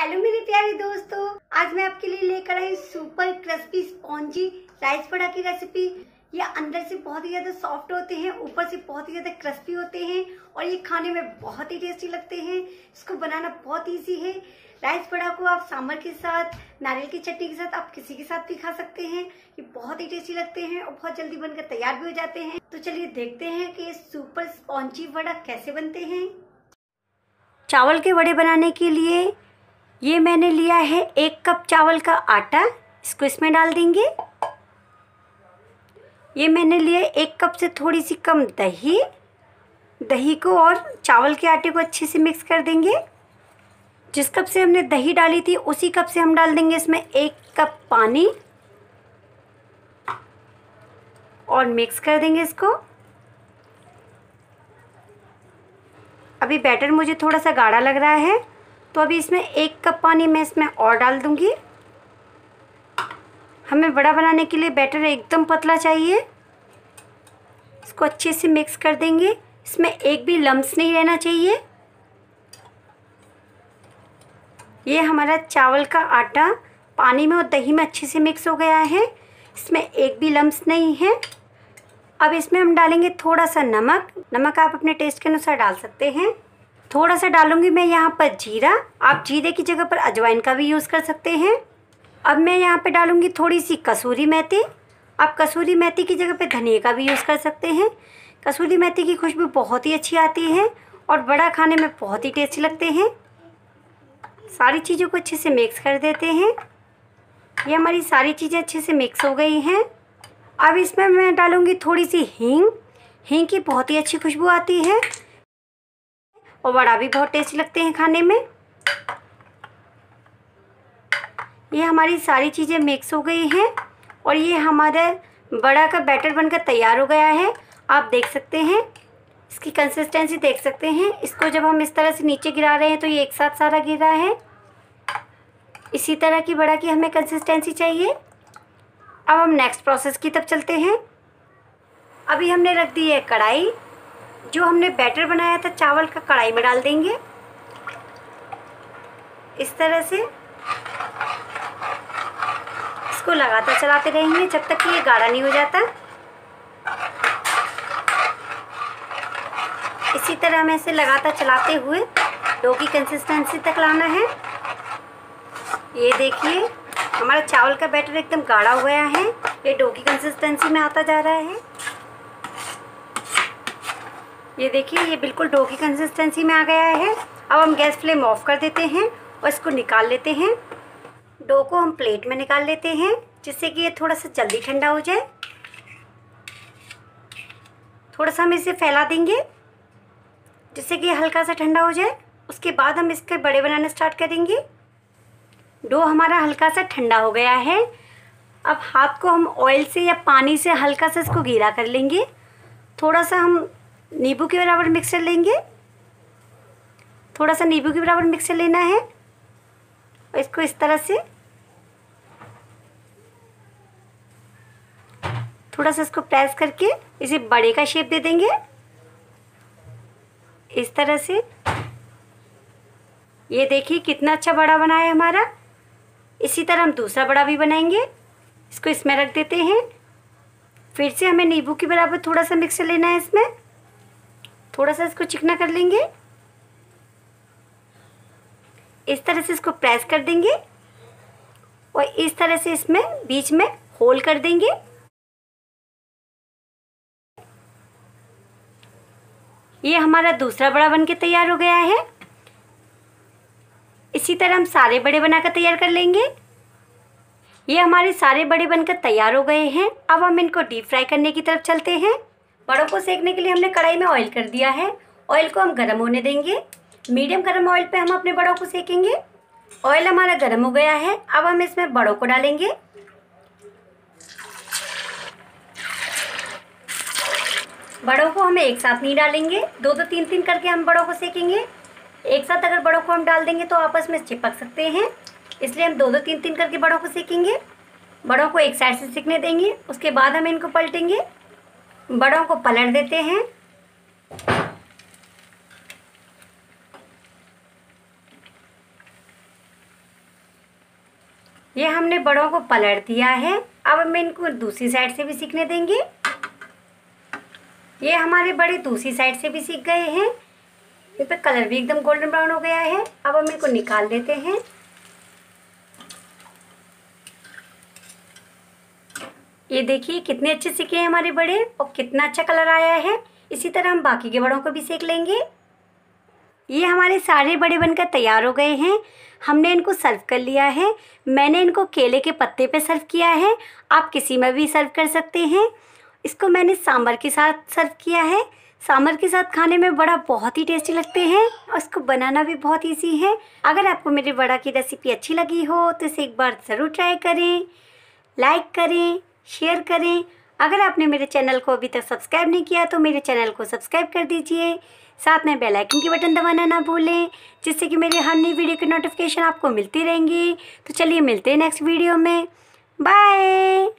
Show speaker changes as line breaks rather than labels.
Hello मेरे प्यारे दोस्तों, आज मैं आपके लिए लेकर आई super crispy spongy rice bada की रेसिपी ये अंदर से बहुत ही ज़्यादा सॉफ्ट होते हैं, ऊपर से बहुत ही ज़्यादा क्रिस्पी होते हैं और ये खाने में बहुत ही टेस्टी लगते हैं। इसको बनाना बहुत इजी है। राइस बड़ा को आप सांबर के साथ, नारियल की चटनी के साथ आप किसी के साथ भी खा सकते हैं। ये बहुत ही टेस्टी लगते हैं और बहुत जल्दी बनकर तैयार भी हो जाते हैं। तो चलिए देखते हैं कि ये सुपर स्पॉन्जी वड़ा कैसे बनते हैं। चावल के वड़े बनाने के लिए ये मैंने लिया है एक कप चावल का आटा। इसको इसमें डाल देंगे। ये मैंने लिया एक कप से थोड़ी सी कम दही। दही को और चावल के आटे को अच्छे से मिक्स कर देंगे। जिस कप से हमने दही डाली थी, उसी कप से हम डाल देंगे इसमें एक कप पानी। और मिक्स कर देंगे इसको। अभी बैटर मुझे थोड़ा सा गाढ़ा लग रहा है। तो अभी इसमें एक कप पानी मैं इसमें और डाल दूँगी। हमें बड़ा बनाने के लिए बैटर एकदम पतला चाहिए। इसको अच्छे से मिक्स कर देंगे। इसमें एक भी लम्स नहीं रहना चाहिए। ये हमारा चावल का आटा पानी में और दही में अच्छे से मिक्स हो गया है। इसमें एक भी लम्स नहीं है। अब इसमें हम डालेंगे थोड़ा सा नमक। नमक आप अपने टेस्ट के अनुसार डाल सकते हैं। थोड़ा सा डालूँगी मैं यहाँ पर जीरा। आप जीरे की जगह पर अजवाइन का भी यूज़ कर सकते हैं। अब मैं यहाँ पे डालूँगी थोड़ी सी कसूरी मेथी। आप कसूरी मेथी की जगह पे धनिया का भी यूज़ कर सकते हैं। कसूरी मेथी की खुशबू बहुत ही अच्छी आती है और बड़ा खाने में बहुत ही टेस्टी लगते हैं। सारी चीज़ों को अच्छे से मिक्स कर देते हैं। ये हमारी सारी चीज़ें अच्छे से मिक्स हो गई हैं। अब इसमें मैं डालूँगी थोड़ी सी हींग। हींग की बहुत ही अच्छी खुशबू आती है। और बड़ा भी बहुत टेस्टी लगते हैं खाने में। ये हमारी सारी चीज़ें मिक्स हो गई हैं और ये हमारा बड़ा का बैटर बनकर तैयार हो गया है। आप देख सकते हैं, इसकी कंसिस्टेंसी देख सकते हैं। इसको जब हम इस तरह से नीचे गिरा रहे हैं तो ये एक साथ सारा गिर रहा है। इसी तरह की बड़ा की हमें कंसिस्टेंसी चाहिए। अब हम नेक्स्ट प्रोसेस की तरफ़ चलते हैं। अभी हमने रख दी है कढ़ाई। जो हमने बैटर बनाया था, चावल का कढ़ाई में डाल देंगे। इस तरह से इसको लगातार चलाते रहेंगे जब तक कि ये गाढ़ा नहीं हो जाता। इसी तरह हमें इसे लगातार चलाते हुए डो की कंसिस्टेंसी तक लाना है। ये देखिए, हमारा चावल का बैटर एकदम गाढ़ा हो गया है। ये डो की कंसिस्टेंसी में आता जा रहा है। ये देखिए, ये बिल्कुल डो की कंसिस्टेंसी में आ गया है। अब हम गैस फ्लेम ऑफ़ कर देते हैं और इसको निकाल लेते हैं। डो को हम प्लेट में निकाल लेते हैं, जिससे कि ये थोड़ा सा जल्दी ठंडा हो जाए। थोड़ा सा हम इसे फैला देंगे, जिससे कि हल्का सा ठंडा हो जाए। उसके बाद हम इसके बड़े बनाना स्टार्ट करेंगे। डो हमारा हल्का सा ठंडा हो गया है। अब हाथ को हम ऑयल से या पानी से हल्का सा इसको गीला कर लेंगे। थोड़ा सा हम नींबू के बराबर मिक्सर लेंगे। थोड़ा सा नींबू के बराबर मिक्सर लेना है। और इसको इस तरह से। थोड़ा सा इसको प्रेस करके इसे बड़े का शेप दे देंगे। इस तरह से। ये देखिए कितना अच्छा बड़ा बना है हमारा। इसी तरह हम दूसरा बड़ा भी बनाएँगे। इसको इसमें रख देते हैं। फिर से हमें नींबू के बराबर थोड़ा सा मिक्सर लेना है इसमें। थोड़ा सा इसको चिकना कर लेंगे। इस तरह से इसको प्रेस कर देंगे और इस तरह से इसमें बीच में होल कर देंगे। ये हमारा दूसरा बड़ा बन के तैयार हो गया है। इसी तरह हम सारे बड़े बनाकर तैयार कर लेंगे। ये हमारे सारे बड़े बनकर तैयार हो गए हैं। अब हम इनको डीप फ्राई करने की तरफ़ चलते हैं। बड़ों को सेकने के लिए हमने कढ़ाई में ऑयल कर दिया है। ऑयल को हम गर्म होने देंगे। मीडियम गर्म ऑयल पे हम अपने बड़ों को सेकेंगे। ऑयल हमारा गर्म हो गया है। अब हम इसमें बड़ों को डालेंगे। बड़ों को हमें एक साथ नहीं डालेंगे। दो दो तीन तीन करके हम बड़ों को सेकेंगे। एक साथ अगर बड़ों को हम डाल देंगे तो आपस में चिपक सकते हैं। इसलिए हम दो दो तीन तीन करके बड़ों को सेकेंगे। बड़ों को एक साइड से सीखने देंगे। उसके बाद हम इनको पलटेंगे। बड़ों को पलट देते हैं। ये हमने बड़ों को पलट दिया है। अब हम इनको दूसरी साइड से भी सीखने देंगे। ये हमारे बड़े दूसरी साइड से भी सीख गए हैं। इस पर कलर भी एकदम गोल्डन ब्राउन हो गया है। अब हम इनको निकाल लेते हैं। ये देखिए, कितने अच्छे सीखे हैं हमारे बड़े और कितना अच्छा कलर आया है। इसी तरह हम बाकी के बड़ों को भी सेक लेंगे। ये हमारे सारे बड़े बनकर तैयार हो गए हैं। हमने इनको सर्व कर लिया है। मैंने इनको केले के पत्ते पे सर्व किया है। आप किसी में भी सर्व कर सकते हैं। इसको मैंने सांभर के साथ सर्व किया है। सांभर के साथ खाने में बड़ा बहुत ही टेस्टी लगते हैं और इसको बनाना भी बहुत ईजी है। अगर आपको मेरे बड़ा की रेसिपी अच्छी लगी हो तो इसे एक बार ज़रूर ट्राई करें। लाइक करें। शेयर करें। अगर आपने मेरे चैनल को अभी तक सब्सक्राइब नहीं किया तो मेरे चैनल को सब्सक्राइब कर दीजिए। साथ में बेल आइकन की बटन दबाना ना भूलें, जिससे कि मेरे हर नई वीडियो की नोटिफिकेशन आपको मिलती रहेंगी। तो चलिए मिलते हैं नेक्स्ट वीडियो में। बाय